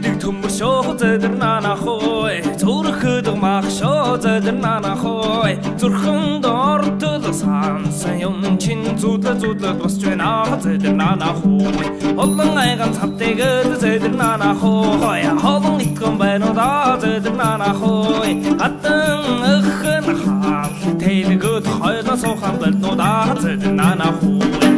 гэдэг төмөр шоо зэдэр нанах ой. Зүрхэд мах шоо зэдэр нанах ой. Зүрхэнд ортол сансан юм чин зүдлэ зүдлэ босч байна зэдэр нанах ой. Олон айган цавтэйгэд зэдэр нанах ой. Хаван итгэн байна да зэдэр нанах ой. Атан өхөн хаал тэлгэд хойно суухан байна да зэдэр нанах ой.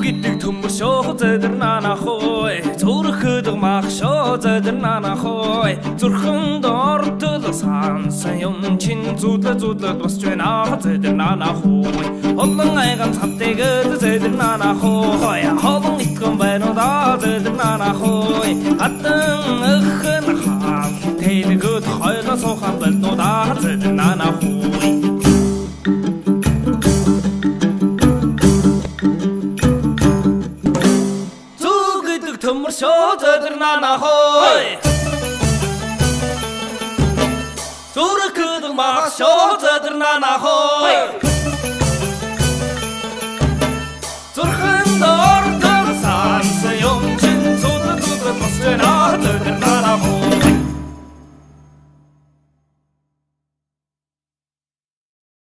Нана хой шоо зэдэр нана хой зүрхэд мах шоо зэдэр нана хой зүрхэнд ортол сансан юм чин зүдлэ зүдлэ босч байна зэдэр нана хой олон айган цавтэйгээр зэдэр нана хой холон итгэн байна да зэдэр нана хой хатан өхөн хаал тэлгөт хойло суухан байна да murshod dirnana hoy. Surkudul mahshod dirnana hoy.